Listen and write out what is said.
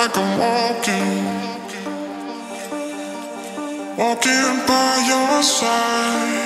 like I'm walking, walking by your side.